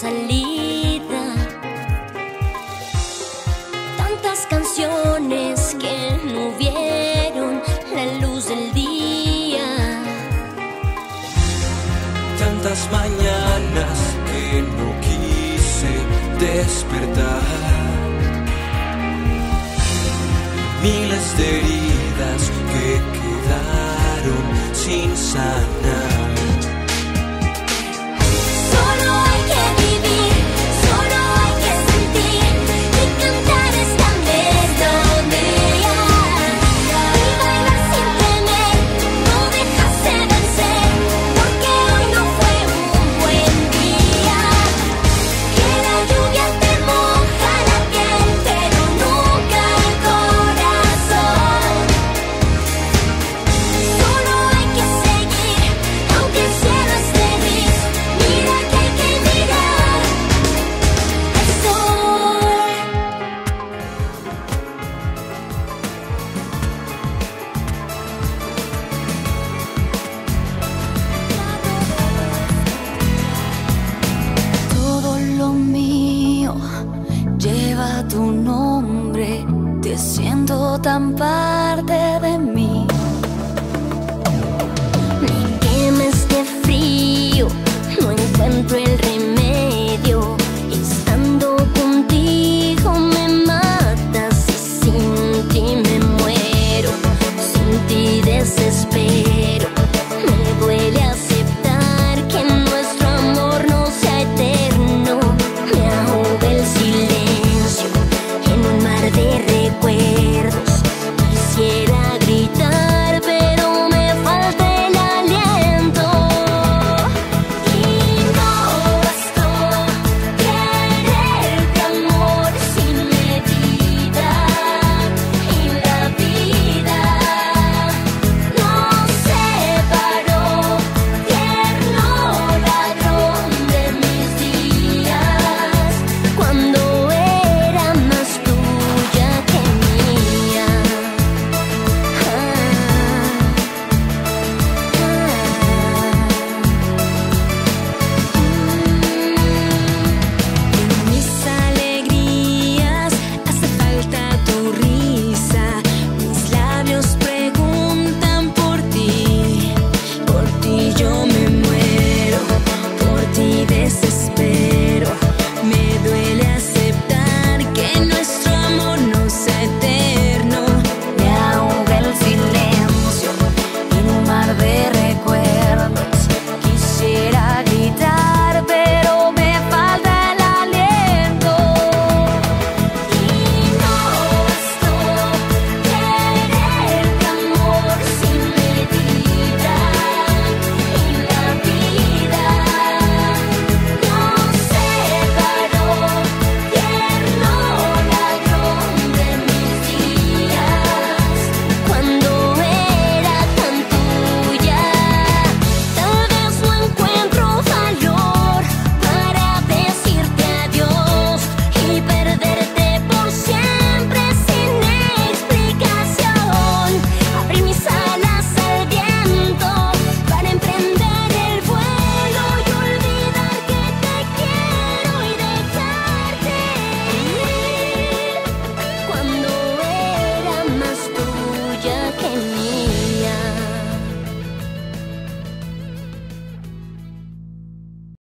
salida. Tantas canciones que no vieron la luz del día. Tantas mañanas que no quise despertar. Miles de heridas que quedaron sin sanar. tan parte